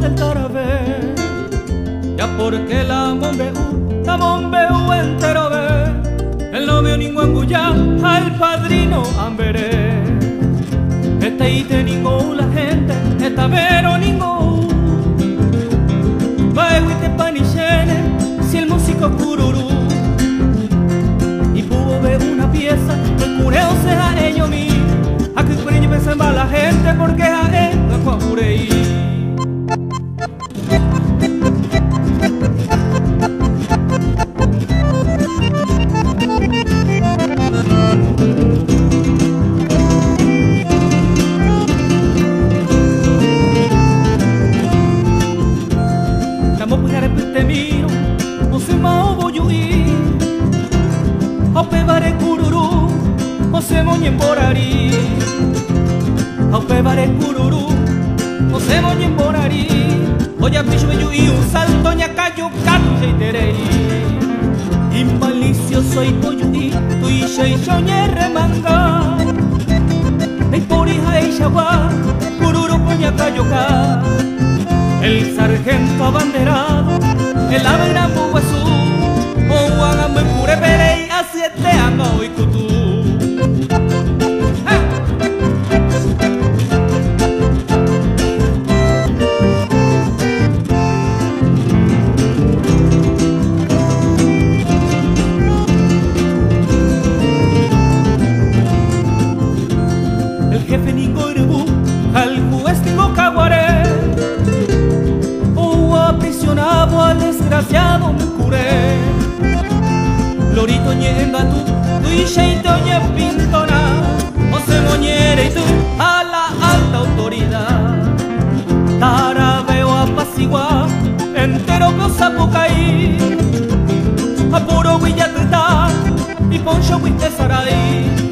del tarabé. Ya porque la mombeu, la mombeu entero ve El novio ningún bulla, al padrino amberé. Este ite ningún la gente, esta vero ningún. Baewite panichene, si el músico cururú. Y pudo ver una pieza el cureo sea ello mí a que por ello pensaba la gente porque Namo punya repete miro, no se mao boyui Aupe bare kururu, o se moñen borari Aupe bare kururu, o se moñen borari Oya pichu y un salto ñacayo canje terei. Impalicio soy coyuí, tu isha y soñé remanga Ei porija e xaguá, kururu coñacayo ca El sargento abanderado, el ave gran desgraciado me curé Lorito ñen batu, tu ixeito ñen pintora O se moñere y tu a la alta autoridad. Tara veo entero cosa poca y. Apuro huillate ta, y poncho huiste sarai sarai